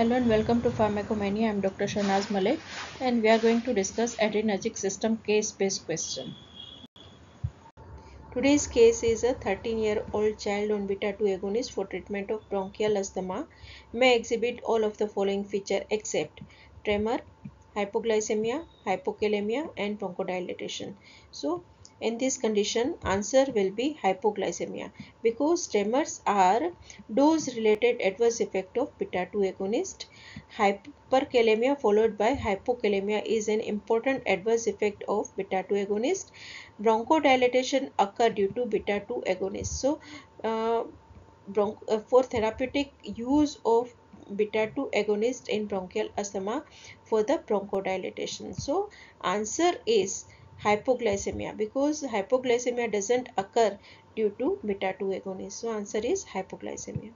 Hello and welcome to Pharmacomania. I am Dr. Shanaz Malik and we are going to discuss adrenergic system case-based question. Today's case is a 13-year-old child on beta-2 agonist for treatment of bronchial asthma may exhibit all of the following feature except tremor, hypoglycemia, hypokalemia and bronchodilation. So in this condition answer will be hypoglycemia because tremors are dose related adverse effect of beta 2 agonist. Hyperkalemia followed by hypokalemia is an important adverse effect of beta 2 agonist. Bronchodilation occur due to beta 2 agonist. So uh, uh, for therapeutic use of beta 2 agonist in bronchial asthma for the bronchodilation so answer is hypoglycemia because hypoglycemia doesn't occur due to beta 2 agonist. So answer is hypoglycemia